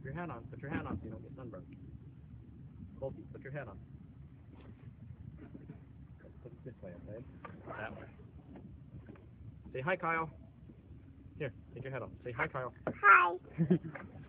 Put your hat on. Put your hat on so you don't get sunburned. Colby, put your hat on. Put it this way, okay? That way. Say hi, Kyle. Here, take your hat off. Say hi, Kyle. Hi.